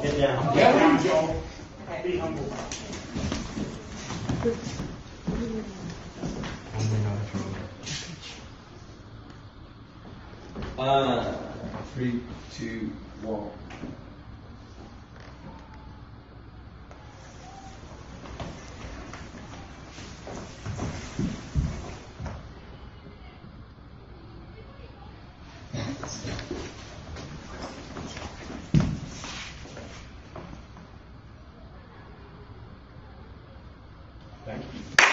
Get down. Get down, Be humble. Thank you.